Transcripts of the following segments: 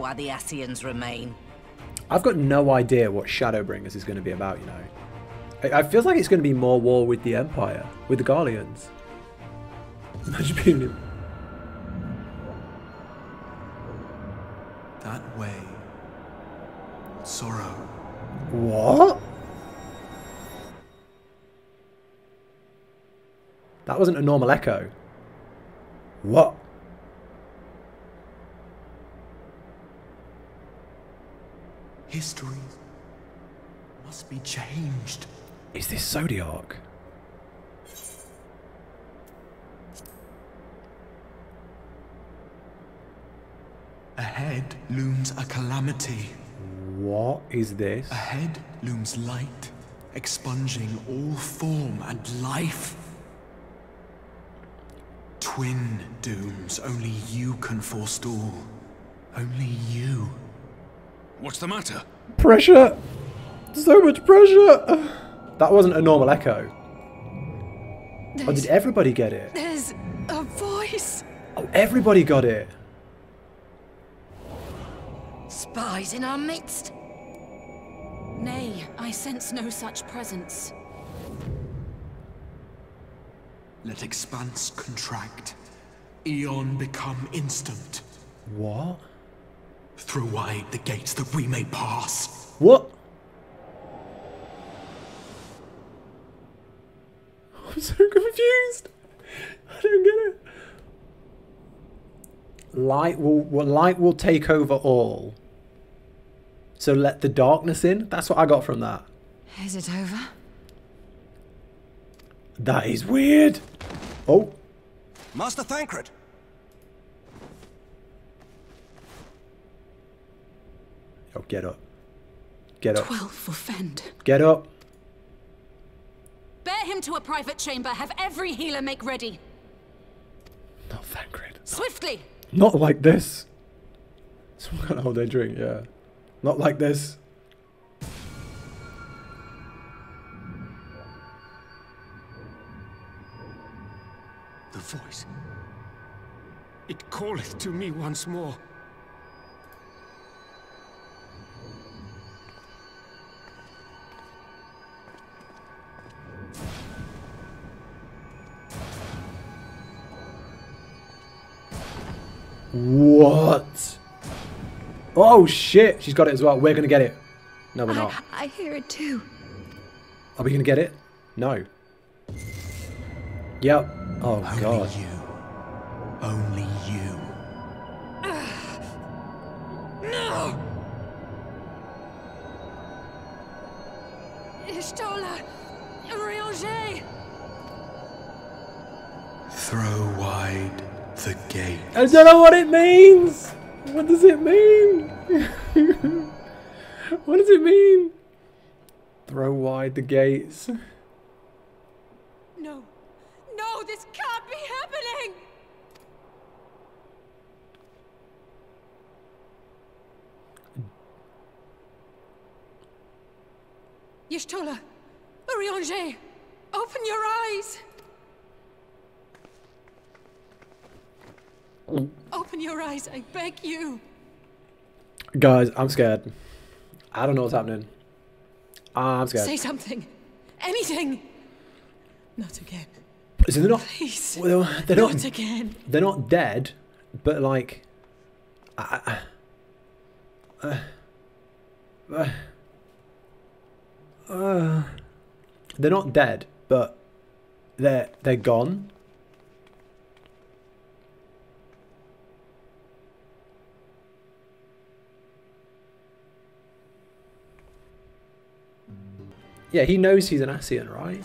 while the Ascians remain. I've got no idea what Shadowbringers is going to be about, you know. It, I feel like it's going to be more war with the Empire, with the Garleans. Imagine being him. That way. Sorrow. What? That wasn't a normal echo. What? History must be changed. Is this Zodiac? Ahead looms a calamity. What is this? Ahead looms light, expunging all form and life. Twin dooms only you can forestall. Only you. What's the matter? Pressure! So much pressure! That wasn't a normal echo. Oh, did everybody get it? There's a voice. Oh, everybody got it. Spies in our midst. Nay, I sense no such presence. Let expanse contract. Eon become instant. What? Throw wide the gates that we may pass. What? I'm so confused. I don't get it. Light will, well, light will take over all. So let the darkness in. That's what I got from that. Is it over? That is weird. Oh, Master Thancred! Oh, get up. Get up. Twelve for Fend. Get up. Bear him to a private chamber. Have every healer make ready. Not Thancred. Swiftly! Not like this. Someone can't hold their drink, yeah. Not like this. The voice. It calleth to me once more. What? Oh shit! She's got it as well. We're gonna get it. No, we're not. I, I hear it too. Are we gonna get it? No. Yep. Oh Only god. you. Only I don't know what it means. What does it mean? what does it mean? Throw wide the gates. No. No, this can't be happening! Y'shtola! Urianger! Open your eyes! Open your eyes, I beg you! Guys, I'm scared. I don't know what's happening. I'm scared. Say something! Anything! Not again. So they're not. Please. Well, they're not. Not again. They're not dead, but like. I, I- uh, uh, uh, they're not dead, but they're they're gone. Yeah, he knows he's an Ascian, right?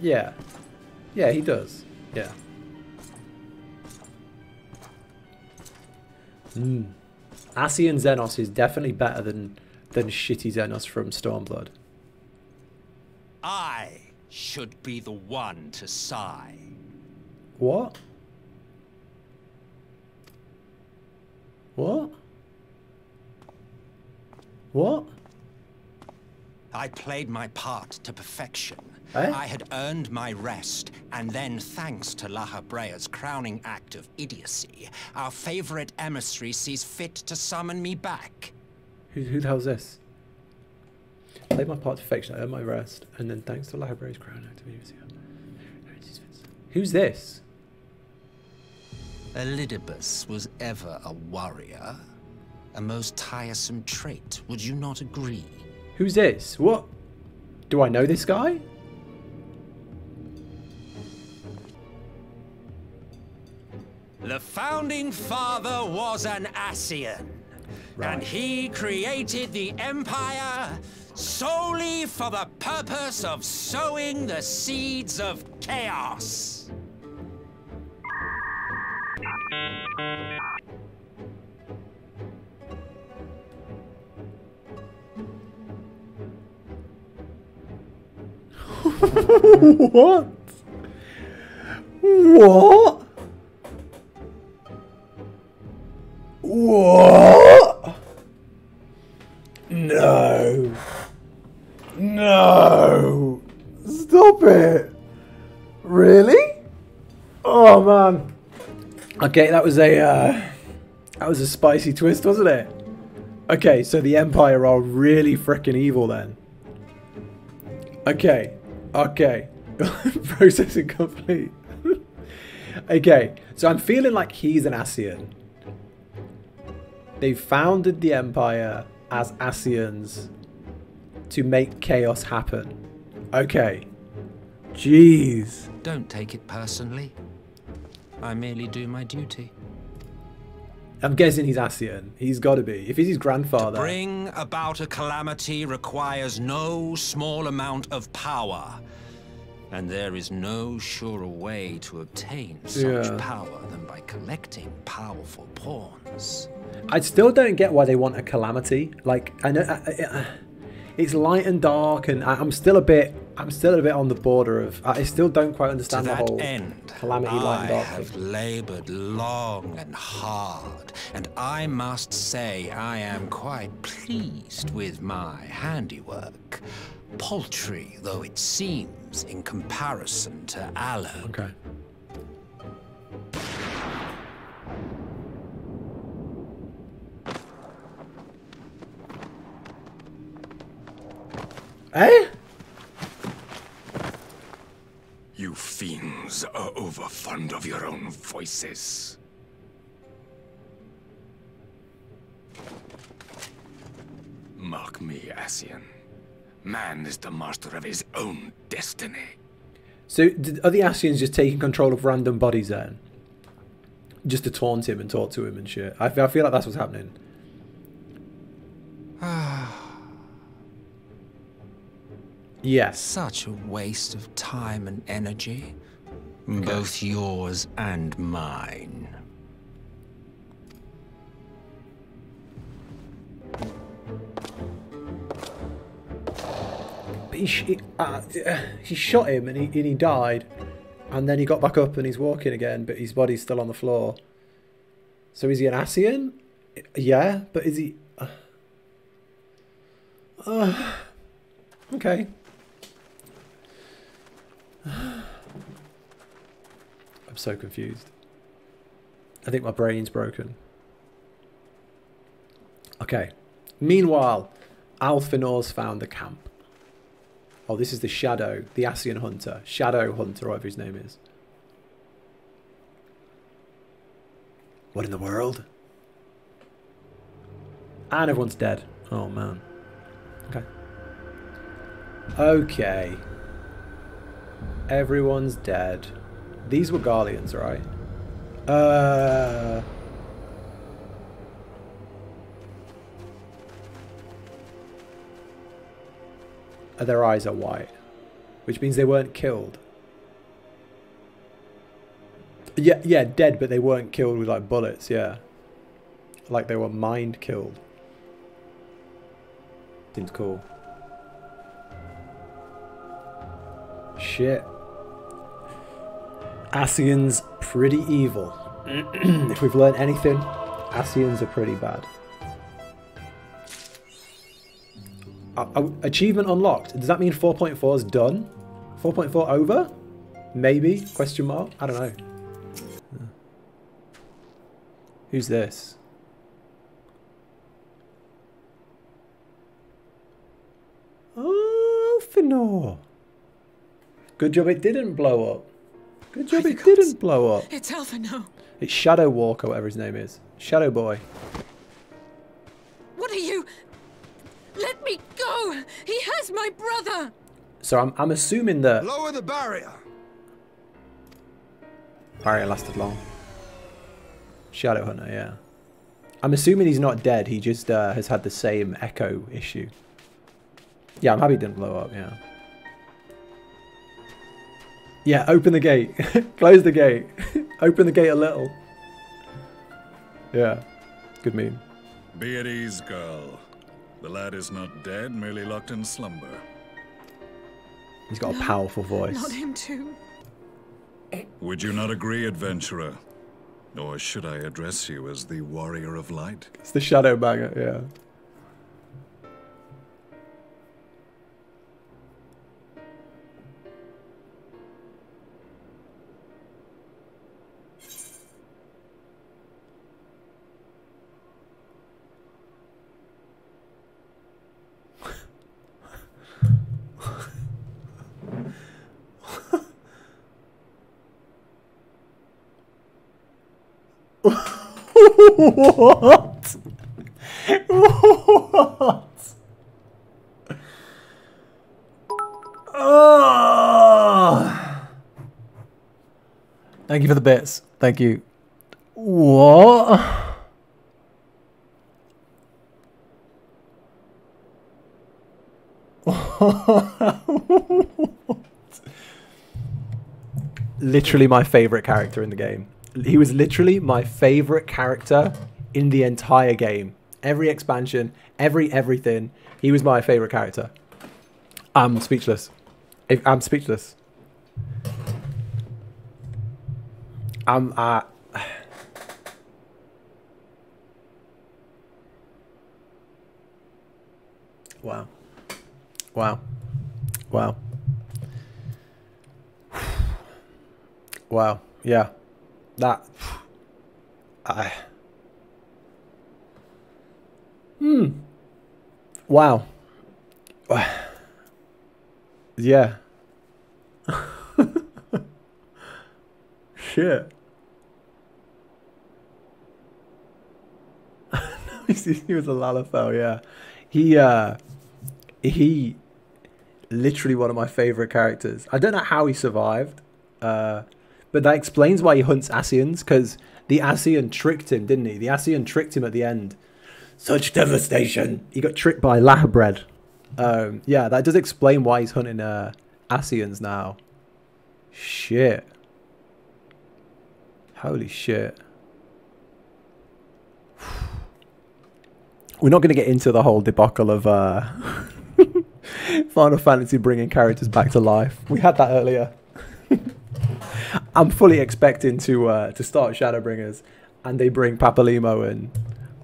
Yeah. Yeah, he does. Yeah. Hmm. Ascian Zenos is definitely better than than shitty Zenos from Stormblood. I should be the one to sigh. What? What? What? I played my part to perfection. Eh? I had earned my rest, and then, thanks to La crowning act of idiocy, our favorite emissary sees fit to summon me back. Who, who the hell's this? Played my part to perfection, I earned my rest, and then thanks to Lahabrea's crowning act of activity. Who's this? Elidibus was ever a warrior. A most tiresome trait, would you not agree? Who's this? What? Do I know this guy? The founding father was an Ascian. Right. And he created the Empire solely for the purpose of sowing the seeds of chaos. What? What? What? No. No. Stop it. Really? Oh man. Okay, that was a uh, that was a spicy twist, wasn't it? Okay, so the Empire are really freaking evil then. Okay. Okay. Processing complete. okay. So I'm feeling like he's an Ascian. They founded the Empire as Ascians to make chaos happen. Okay. Jeez. Don't take it personally. I merely do my duty. I'm guessing he's Ascian. He's got to be. If he's his grandfather. To Bring about a calamity requires no small amount of power. And there is no surer way to obtain such Yeah. power than by collecting powerful pawns. I still don't get why they want a calamity. Like I know I, I, it's light and dark, and I, I'm still a bit. I'm still a bit on the border of. I still don't quite To understand the whole end, calamity, light I and dark I have labored long and hard, and I must say I am quite pleased with my handiwork. Paltry though it seems in comparison to Alan. Okay. Eh? You fiends are overfond of your own voices. Mark me, Ascian. Man is the master of his own destiny. So are the Ascians just taking control of random bodies then? Just to taunt him and talk to him and shit. I, fe- I feel like that's what's happening. Yes. Such a waste of time and energy. Both yours and mine. But he, he, uh, uh, he shot him and he, and he died. And then he got back up and he's walking again, but his body's still on the floor. So is he an Ascian? Yeah, but is he... Uh, uh, okay. So confused. I think my brain's broken. Okay. Meanwhile, Alphinaud's found the camp. Oh, this is the Shadow, the Ascian Hunter. Shadow Hunter, whatever his name is. What in the world? And everyone's dead. Oh, man. Okay. Okay. Everyone's dead. These were Garleans, right? Uh... Uh, Their eyes are white. Which means they weren't killed. Yeah, yeah, dead, but they weren't killed with like bullets, yeah. Like they were mind killed. Seems cool. Shit. Ascians pretty evil. if we've learned anything, Ascians are pretty bad. Achievement unlocked. Does that mean 4.4 is done? 4.4 over? Maybe? Question mark? I don't know. Who's this? Oh, Finor. Good job it didn't blow up. Good job it didn't blow up. It's Alphinaud. It's Shadow Walker, whatever his name is. Shadow Boy. What are you? Let me go! He has my brother! So I'm, I'm assuming that Lower the barrier. barrier lasted long. Shadow Hunter, yeah. I'm assuming he's not dead. He just uh, has had the same echo issue. Yeah, I'm happy it didn't blow up. Yeah. Yeah, open the gate. Close the gate. open the gate a little. Yeah. Good meme. Be at ease, girl. The lad is not dead, merely locked in slumber. He's got a powerful voice. Not him too. Would you not agree, adventurer? Or should I address you as the warrior of light? It's the Shadow Banger, yeah. What? What? Oh. Thank you for the bits. Thank you. What? Literally my favorite character in the game. He was literally my favorite character in the entire game. Every expansion, every everything. He was my favorite character. I'm speechless. I'm speechless. I'm uh Wow. Wow. Wow. Wow. Yeah. That I Hmm. Wow. Yeah. Shit. he was a Lalafell, yeah. He uh he literally one of my favorite characters. I don't know how he survived. Uh but that explains why he hunts Ascians, because the Ascian tricked him, didn't he? The Ascian tricked him at the end. Such devastation. He got tricked by Lahabrea. Um, yeah, that does explain why he's hunting uh, Ascians now. Shit. Holy shit. We're not going to get into the whole debacle of uh, Final Fantasy bringing characters back to life. We had that earlier. I'm fully expecting to uh, to start Shadowbringers, and they bring Papalymo and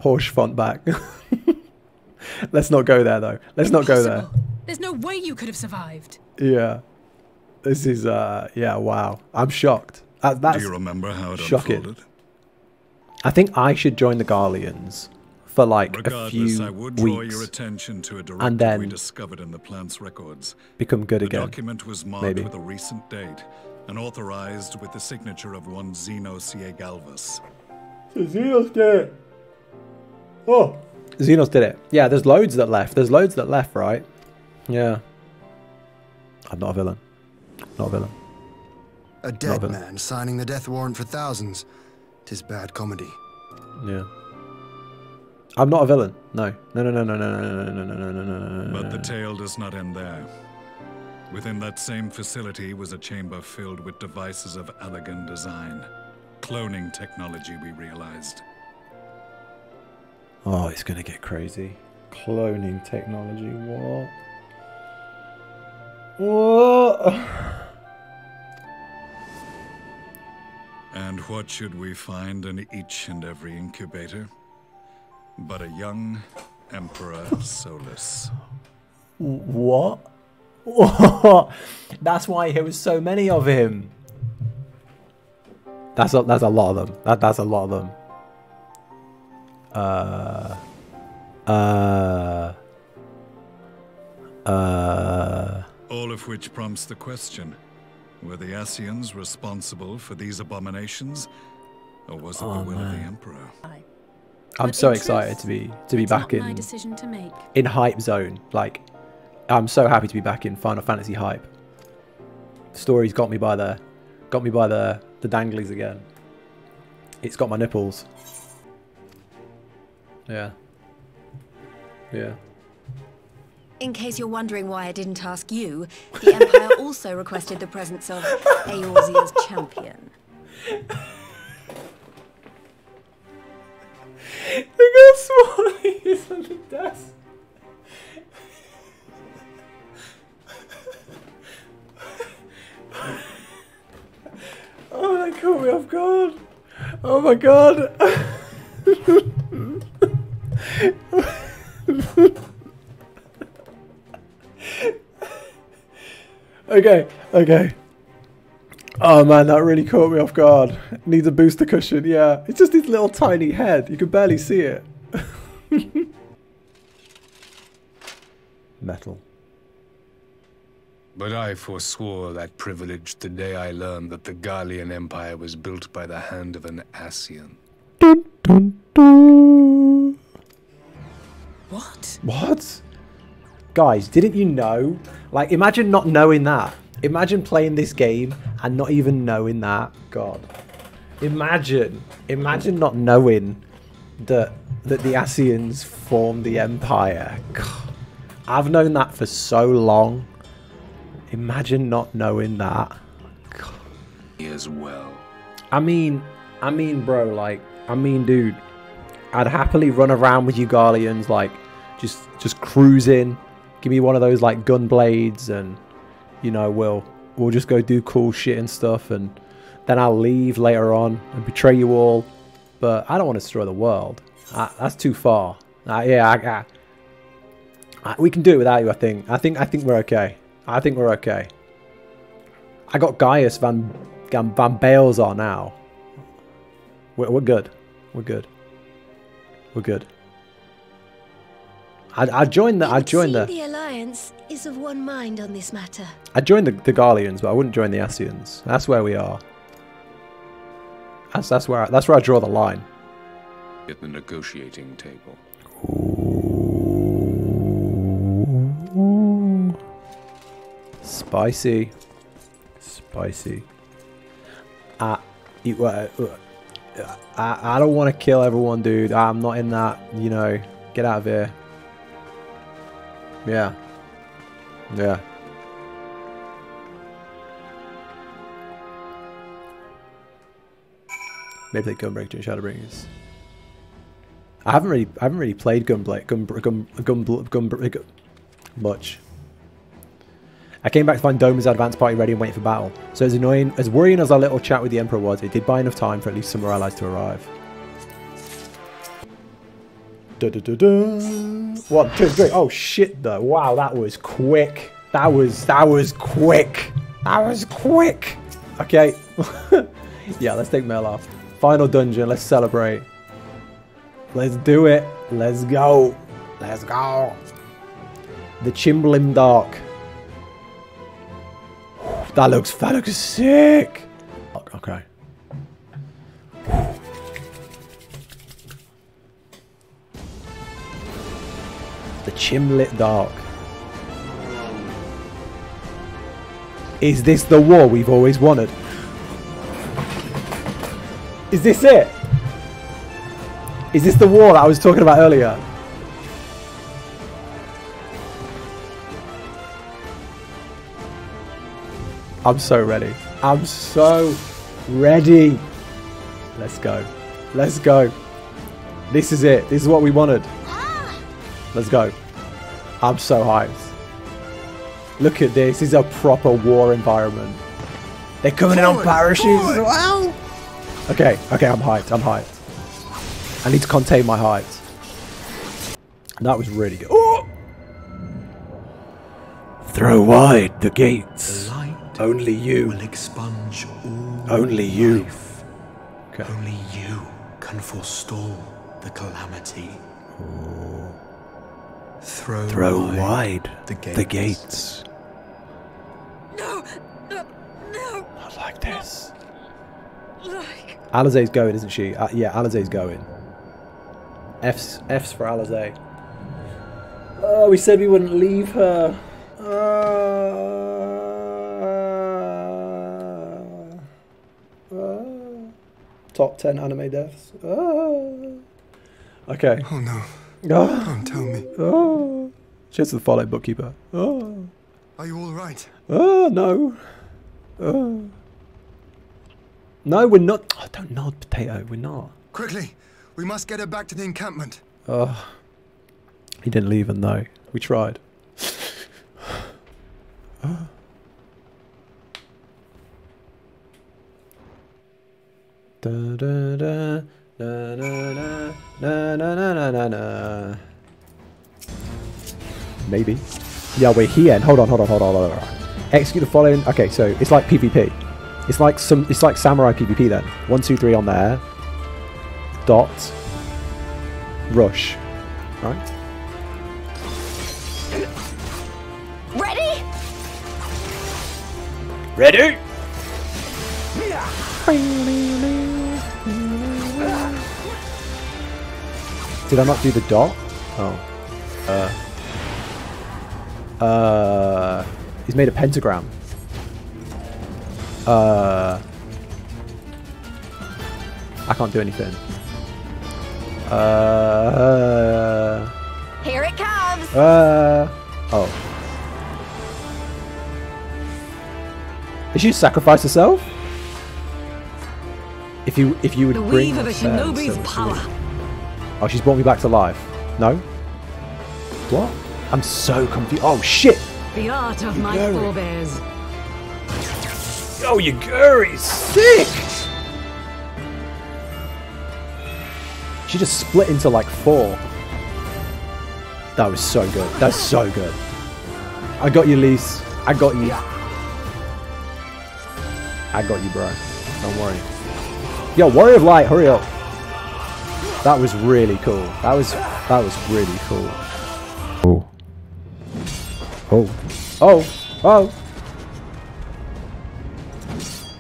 Haurchefant back. Let's not go there though. Let's not go there. There's no way you could have survived. Yeah, this is uh yeah wow. I'm shocked. That, that's Do you remember how it shocking. unfolded? I think I should join the Garleans for like a few I would draw your weeks, attention to a and directive we then discovered in the plant's records. become good The again. document was marked maybe. with a recent date and authorized with the signature of one Zenos yae Galvus. Zenos did it. Oh. Zenos did it. Yeah, there's loads that left. There's loads that left, right? Yeah. I'm not a villain. Not a villain. A dead Robin. man signing the death warrant for thousands. Tis bad comedy. Yeah. I'm not a villain. No. No, no, no, no, no, no, no, no, no, no, no, no, no, But the no. tale does not end there. Within that same facility was a chamber filled with devices of elegant design. Cloning technology, we realized. Oh, it's gonna get crazy. Cloning technology. What? What? And what should we find in each and every incubator? But a young Emperor Solus. What? What? That's why there was so many of him. That's a, that's a lot of them. That, that's a lot of them. Uh. Uh. Uh. All of which prompts the question were the Ascians responsible for these abominations? Or was it Oh, the will of the. Emperor? I'm But so excited truth, to be to be back not my in decision to make. in hype zone. Like, I'm so happy to be back in Final Fantasy hype. Story's got me by the, got me by the the danglies again. It's got my nipples. Yeah. Yeah. In case you're wondering why I didn't ask you, the Empire also requested the presence of Eorzea's champion. Look how small he is on the desk. Oh, that caught me off guard. Oh my god. okay, okay. Oh man, that really caught me off guard. Needs a booster cushion, yeah. It's just his little tiny head. You can barely see it. Metal. But I forswore that privilege the day I learned that the Garlean Empire was built by the hand of an Ascian. Dun, dun, dun. What? What? Guys, didn't you know? Like, imagine not knowing that. Imagine playing this game and not even knowing that. God. Imagine. Imagine not knowing that that the Ascians formed the Empire. God. I've known that for so long. Imagine not knowing that. God. As well. I mean, I mean, bro, like, I mean, dude, I'd happily run around with you Garleans, like, just, just cruising. Give me one of those like gun blades, and you know, we'll, we'll just go do cool shit and stuff, and then I'll leave later on and betray you all. But I don't want to destroy the world. Uh, that's too far. Uh, yeah, I, I, I, we can do it without you. I think. I think. I think we're okay. I think we're okay. I got Gaius Van Van, Van Baelsar on now. We're, we're good. We're good. We're good. I I joined the I joined the the Alliance is of one mind on this matter. I joined the, the Garleans, but I wouldn't join the Ascians. That's where we are. That's that's where I, that's where I draw the line. At the negotiating table. Spicy. Spicy. I, you, uh, uh, I, I don't want to kill everyone, dude. I'm not in that, you know. Get out of here. Yeah. Yeah. Maybe like Gunbreaker and Shadowbringers. I haven't really, I haven't really played Gunblade, Gun, Gun, Gun, Gun, Gun, Gun, much. I came back to find Doma's advance party ready and waiting for battle. So as annoying, as worrying as our little chat with the Emperor was, it did buy enough time for at least some more allies to arrive. Da, da, da, da. One, two, three. Oh shit! Though. Wow, that was quick. That was that was quick. That was quick. Okay. yeah, let's take Mel off. Final dungeon. Let's celebrate. Let's do it. Let's go. Let's go. The Ghimlyt Dark. That looks that looks sick. Okay. The Ghimlyt Dark. Is this the war we've always wanted? Is this it? Is this the war that I was talking about earlier? I'm so ready. I'm so ready. Let's go. Let's go. This is it. This is what we wanted. Let's go. I'm so hyped. Look at this. This is a proper war environment. They're coming in on parachutes as well. Okay, okay, I'm hyped. I'm hyped. I need to contain my hype. That was really good. Oh! Throw wide the gates. The light Only you. will expunge all Only you. life. Okay. Only you can forestall the calamity. Throw, Throw wide, wide the gates. the gates. No! No! No! Not like this. Like... Alisaie's going, isn't she? Uh, yeah, Alisaie's going. F's F's for Alisaie. Oh, we said we wouldn't leave her. Top 10 anime deaths. Uh, okay. Oh no. Oh, Don't tell me. oh. Cheers to the follow, bookkeeper. Oh, Are you all right? oh no. Oh. No, we're not. Oh, don't nod, potato. We're not. Quickly, we must get her back to the encampment. Oh, he didn't leave, and no, we tried. Da, da, da, na, na, na, na, na, na, na, na, na. Maybe. Yeah, we're here. Hold on, hold on, hold on, hold on. Execute the following. Okay, so it's like PvP. It's like some. It's like samurai PvP then. One, two, three on there. Dot. Rush. Right. Ready? Ready? Did I not do the dot? Oh. Uh. Uh. He's made a pentagram. Uh. I can't do anything. Uh. Here it comes. Uh. Oh. Did she sacrifice herself? If you if you would The bring weave of a shinobi's power. Oh, she's brought me back to life. No. What? I'm so confused. Oh shit! The art of my Very. forebears. Oh, Yugiri's sick. She just split into like four. That was so good. That's so good. I got you, Lise. I got you. I got you, bro. Don't worry. Yo, Warrior of Light, hurry up. That was really cool. That was that was really cool. Oh. Oh. Oh. Oh.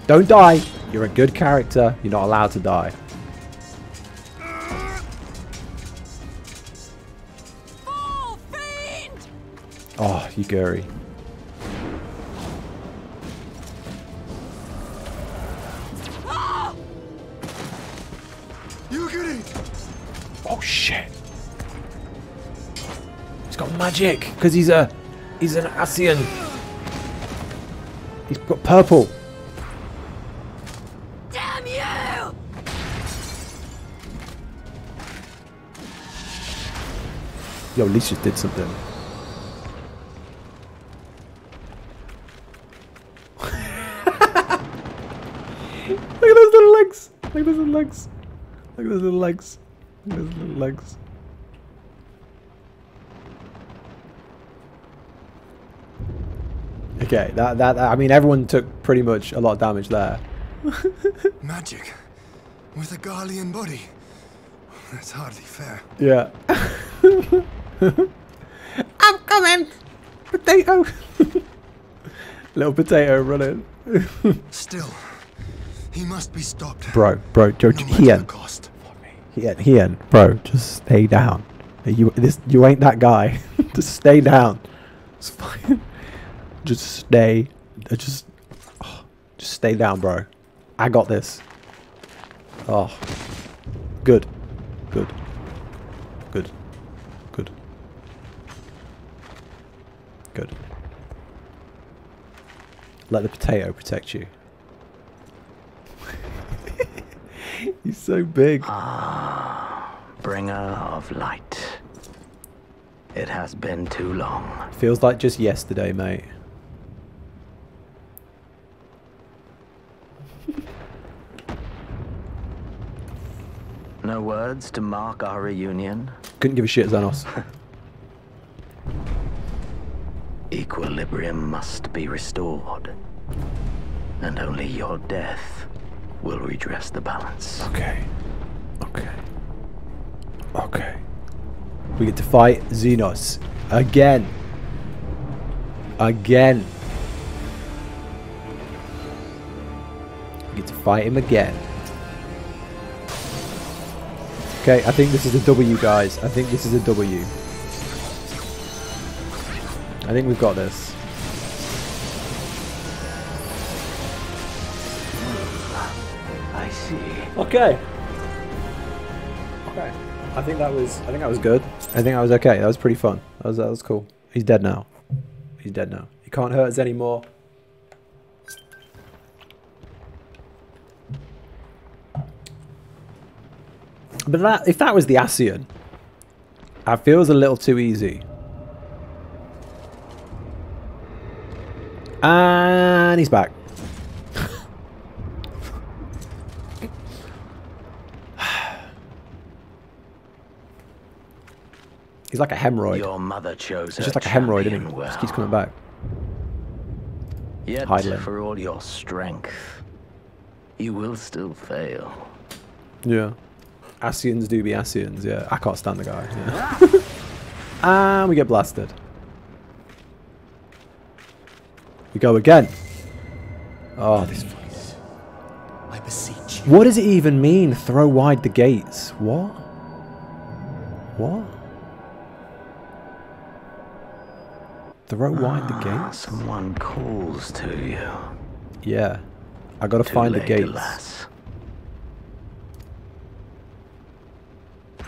Don't die. You're a good character. You're not allowed to die. Oh, Yugiri. Magic because he's a he's an Ascian. He's got purple. Damn you! Yo, Lise just did something. Look at those little legs. Look at those little legs. Look at those little legs. Look at those little legs. Okay, that, that I mean everyone took pretty much a lot of damage there. Magic. With a Garlean body. That's hardly fair. Yeah. I'm coming. Potato. Little potato running. Still, he must be stopped. bro, bro, Joe, no matter the Hien, cost. Hien, Hien, bro, just stay down. You this you ain't that guy. just stay down. It's fine. Just stay. Just, oh, just stay down, bro. I got this. Oh, good, good, good, good, good. Let the potato protect you. He's so big. Ah, bringer of light. It has been too long. Feels like just yesterday, mate. No words to mark our reunion. Couldn't give a shit, Zenos. Equilibrium must be restored. And only your death will redress the balance. Okay. Okay. Okay. We get to fight Zenos. Again. Again. We get to fight him again. Okay, I think this is a W, guys. I think this is a W. I think we've got this. I see. Okay. Okay. I think that was I think that was good. I think that was okay. That was pretty fun. That was that was cool. He's dead now. He's dead now. He can't hurt us anymore. But that if that was the Ascian, that feels a little too easy. And he's back. He's like a hemorrhoid. Your mother chose He's just like a hemorrhoid, isn't he? champion Just keeps coming back. Yet, Hydaelyn. for all your strength, you will still fail. Yeah. Ascians do be Ascians, yeah. I can't stand the guy. Yeah. and we get blasted. We go again. Oh, this. I beseech you. What does it even mean? Throw wide the gates. What? What? Throw wide the Ah, gates? Someone calls to you. Yeah. I gotta Too find the gates. alas. And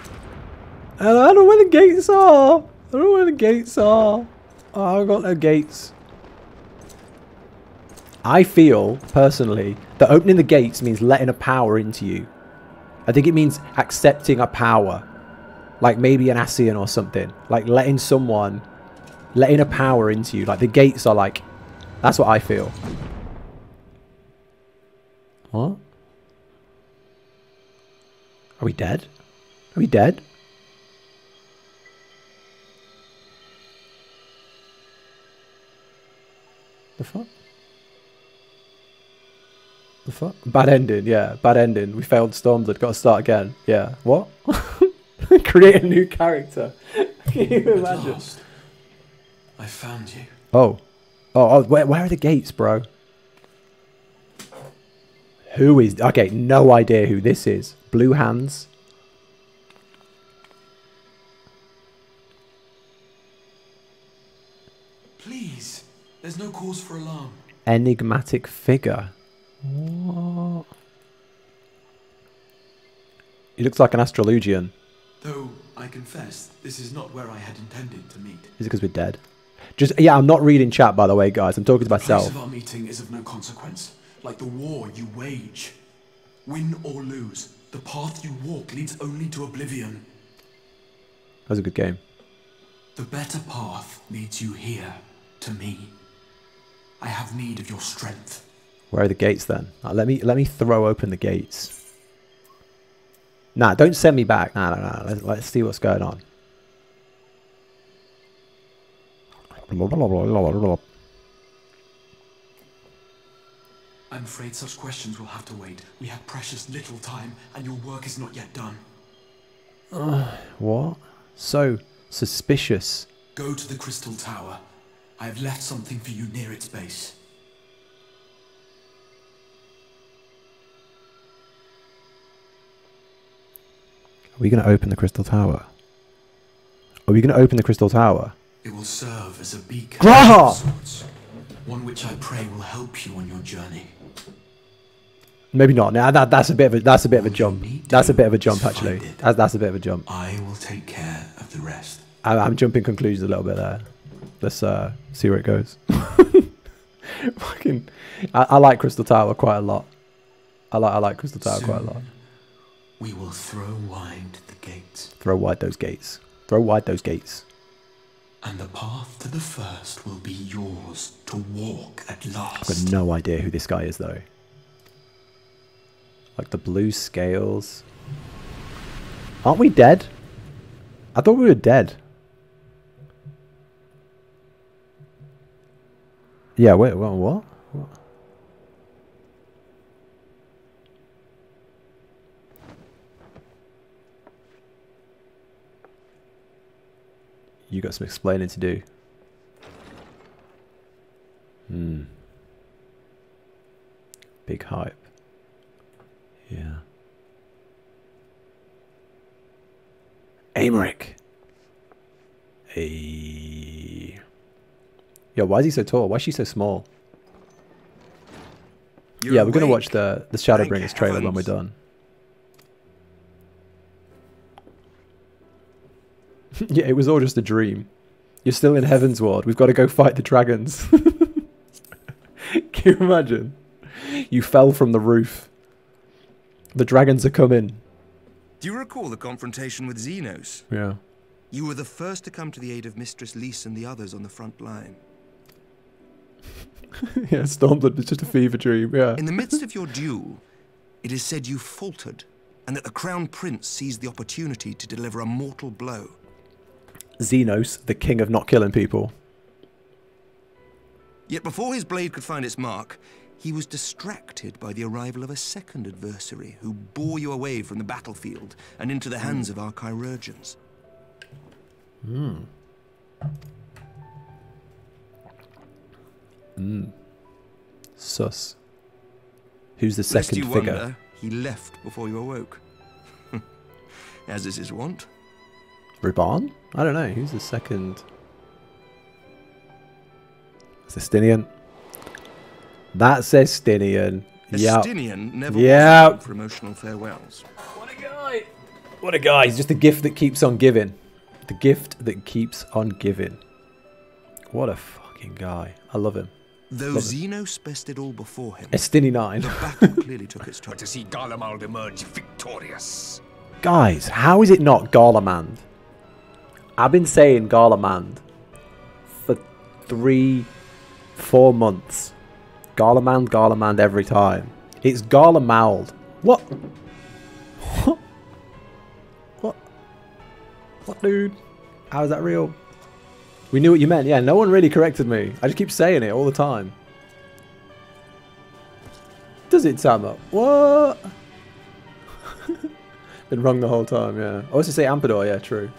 I don't know where the gates are. I don't know where the gates are. Oh, I got no gates. I feel, personally, that opening the gates means letting a power into you. I think it means accepting a power. Like maybe an Ascian or something. Like letting someone, letting a power into you. Like the gates are like, that's what I feel. What? Are we dead? Are we dead? The fuck? The fuck? Bad ending, yeah. Bad ending. We failed Stormblood. Got to start again. Yeah. What? Create a new character. Can you imagine? last, I found you. Oh. Oh, oh where, where are the gates, bro? Who is... Okay, no idea who this is. Blue hands. Please, there's no cause for alarm. Enigmatic figure. What? He looks like an astrologian. Though I confess, this is not where I had intended to meet. Is it because we're dead? Just yeah, I'm not reading chat by the way, guys. I'm talking to myself. The place of our meeting is of no consequence, like the war you wage. Win or lose, the path you walk leads only to oblivion. That was a good game. The better path leads you here, to me. I have need of your strength. Where are the gates then? Uh, let me let me throw open the gates. Nah, don't send me back. Nah, nah, nah. Let's, let's see what's going on. I'm afraid such questions will have to wait. We have precious little time, and your work is not yet done. What? So suspicious. Go to the Crystal Tower. I have left something for you near its base. Are we going to open the crystal tower? Are we going to open the crystal tower? It will serve as a beacon of sorts. One which I pray will help you on your journey. Maybe not. Nah, that that's a bit of a that's a bit of a jump. That's a bit of a jump actually. That's that's a bit of a jump. I will take care of the rest. I, I'm jumping conclusions a little bit there. Let's uh, see where it goes. Fucking, I, I like Crystal Tower quite a lot. I like I like Crystal Tower quite a lot. We will throw wide the gates, Throw wide those gates. Throw wide those gates. and the path to the first will be yours to walk at last. I've got no idea who this guy is though. Like the blue scales. Aren't we dead? I thought we were dead. Yeah, wait, what? what? You got some explaining to do. Hmm. Big hype. Yeah. Amric. Hey. Yo, why is he so tall? Why is she so small? You're yeah, we're gonna watch the the Shadowbringers trailer when we're done. yeah, it was all just a dream. You're still in Heavensward. We've got to go fight the dragons. Can you imagine? You fell from the roof. The dragons are coming. Do you recall the confrontation with Zenos? Yeah. You were the first to come to the aid of Mistress Lyse and the others on the front line. yeah, Stormblood was just a fever dream. Yeah. In the midst of your duel, it is said you faltered, and that the Crown Prince seized the opportunity to deliver a mortal blow. Zenos, the king of not killing people. Yet before his blade could find its mark, he was distracted by the arrival of a second adversary who bore you away from the battlefield and into the hands of our chirurgeons. Hmm. Hmm. Sus. Who's the Lest second you figure? wonder, he left before you awoke. As is his wont. Ribbon? I don't know. Who's the second? Estinian. That's Estinian. Yeah. Estinian never Yeah. was for emotional farewells. What a guy! What a guy! He's just a gift that keeps on giving. The gift that keeps on giving. What a fucking guy. I love him. Though Love him. Zenos bested all before him, Estini 9. the battle clearly took its toll. To see Garlemald emerge victorious. Guys, how is it not Garlemand? I've been saying Garlemand for three, four months. Garlemand, Garlemand every time. It's Garlemald. What? What? What? What, dude? How is that real? We knew what you meant. Yeah, no one really corrected me. I just keep saying it all the time. Does it, Sama? What? Been wrong the whole time, yeah. I was to say Ampador, yeah, true.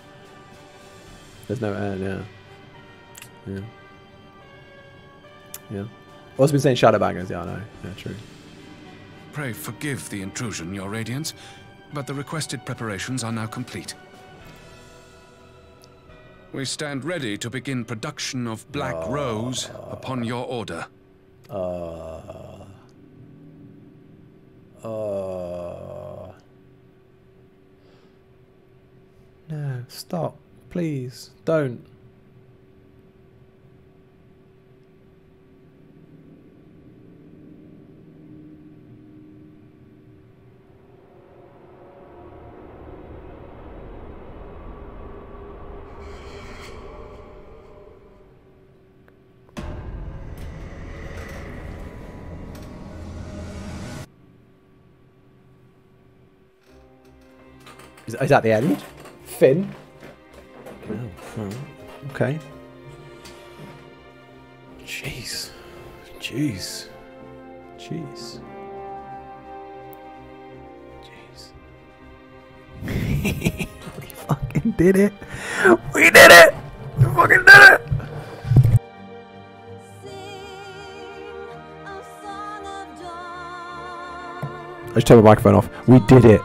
There's no N, yeah. Yeah. Yeah. I've also been saying Shadowbangers, yeah, I know. Yeah, true. Pray forgive the intrusion, Your Radiance, but the requested preparations are now complete. We stand ready to begin production of Black Rose upon your order. Uh. Uh. No, stop. Please, don't. Is, is that the end? Finn? Oh, alright. Okay. Jeez. Jeez. Jeez. Jeez. we fucking did it. We did it. We fucking did it. I just turned my microphone off. We did it.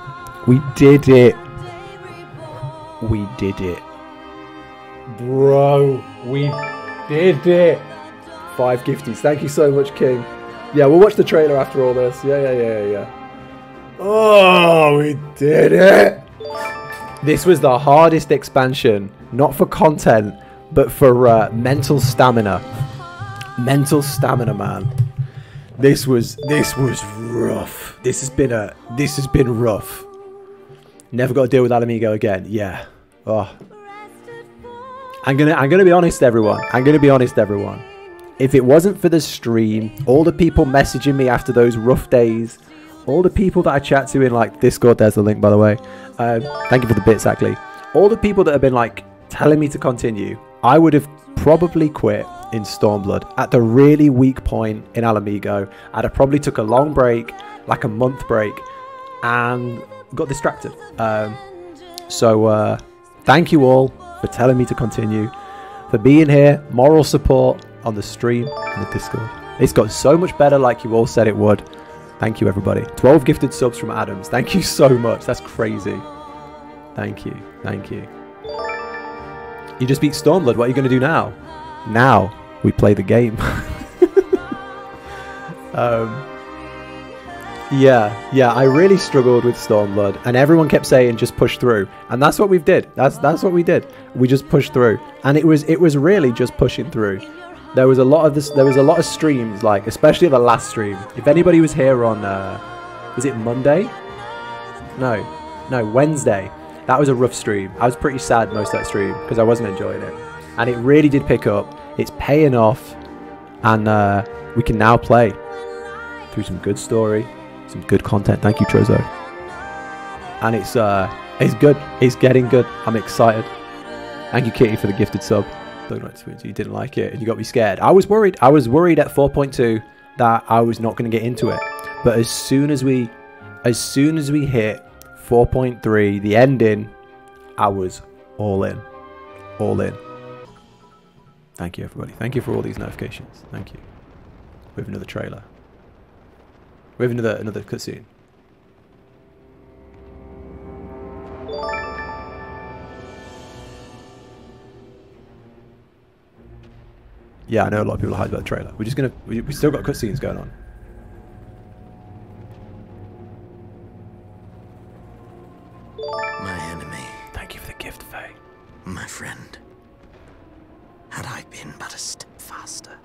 We did it. Did it. Bro, we did it. Five gifties. Thank you so much, King. Yeah, we'll watch the trailer after all this. Yeah, yeah, yeah, yeah, yeah. Oh, we did it. This was the hardest expansion, not for content, but for uh, mental stamina. Mental stamina, man. This was this was rough. This has been a this has been rough. Never got to deal with Ala Mhigo again. Yeah. Oh. I'm gonna I'm gonna be honest, everyone. I'm gonna be honest, everyone. If it wasn't for the stream, all the people messaging me after those rough days, all the people that I chat to in like Discord, there's the link by the way. Um, thank you for the bits, actually. All the people that have been like telling me to continue, I would have probably quit in Stormblood at the really weak point in Ala Mhigo. And I probably took a long break, like a month break, and got distracted. Um, so uh, thank you all for telling me to continue, for being here, moral support on the stream and the Discord. It's got so much better, like you all said it would. Thank you, everybody. 12 gifted subs from Adams. Thank you so much. That's crazy. Thank you. Thank you. You just beat Stormblood. What are you going to do now? Now we play the game. um, yeah, yeah. I really struggled with Stormblood, and everyone kept saying just push through, and that's what we did. That's that's what we did. We just pushed through, and it was it was really just pushing through. There was a lot of this. There was a lot of streams, like especially the last stream. If anybody was here on, uh, was it Monday? No, no Wednesday. That was a rough stream. I was pretty sad most of that stream because I wasn't enjoying it, and it really did pick up. It's paying off, and uh, we can now play through some good story, some good content. Thank you, Trozo. And it's uh, it's good. It's getting good. I'm excited. Thank you, Kitty, for the gifted sub. Don't what you didn't like it, and you got me scared. I was worried. I was worried at 4.2 that I was not going to get into it. But as soon as we, as soon as we hit 4.3, the ending, I was all in, all in. Thank you, everybody. Thank you for all these notifications. Thank you. We have another trailer. We have another another cutscene. Yeah, I know a lot of people are hyped about the trailer. We're just gonna we, we still got cutscenes going on. My enemy. Thank you for the gift, Faye. My friend. Had I been but a step faster.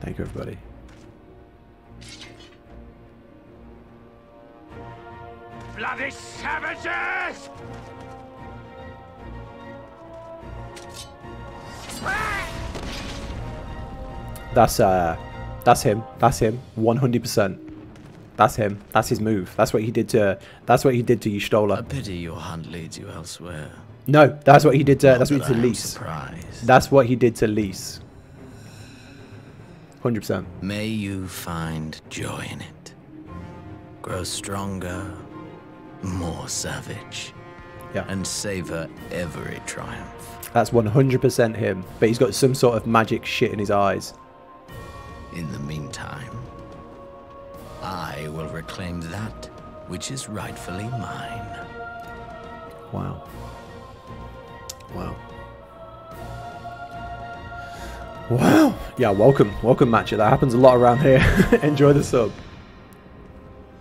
Thank you, everybody. Bloody savages! That's uh, that's him. That's him. One hundred percent. That's him. That's his move. That's what he did to. That's what he did to Y'shtola. A pity your hunt leads you elsewhere. No, that's what he did to. Not that's what he did to am Lise. surprised. That's what he did to Lyse. Hundred percent. May you find joy in it. Grow stronger, more savage. Yeah. And savor every triumph. That's one hundred percent him. But he's got some sort of magic shit in his eyes. In the meantime, I will reclaim that which is rightfully mine. Wow. Wow. Wow. Yeah, welcome. Welcome, Matcha. That happens a lot around here. Enjoy the sub.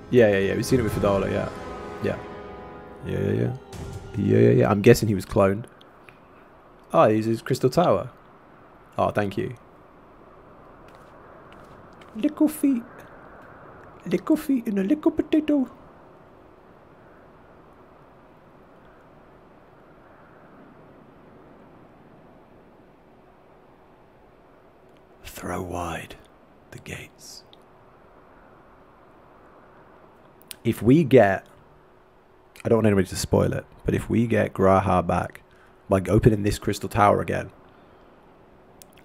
Yeah, yeah, yeah. We've seen it with Fidala, yeah. Yeah. Yeah, yeah, yeah. Yeah, yeah, yeah. I'm guessing he was cloned. Oh, he's his Crystal Tower. Oh, thank you. Little feet. Little feet in a little potato. Throw wide the gates. If we get, I don't want anybody to spoil it, but if we get G'raha back, like opening this crystal tower again,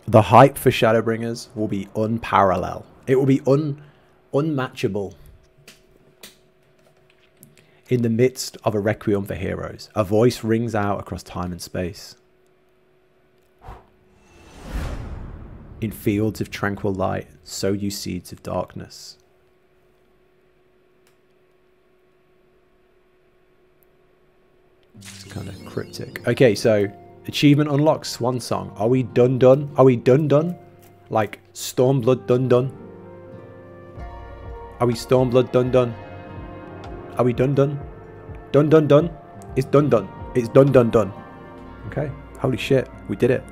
the hype for Shadowbringers will be unparalleled. It will be un unmatchable. In the midst of a requiem for heroes, a voice rings out across time and space. In fields of tranquil light, sow you seeds of darkness. It's kind of cryptic. Okay, so achievement unlocked, Swan Song. Are we done done? Are we done done? Like Stormblood done done? Are we Stormblood done done? Are we done done? Done done done? It's done done. It's done done done. Okay. Holy shit, we did it.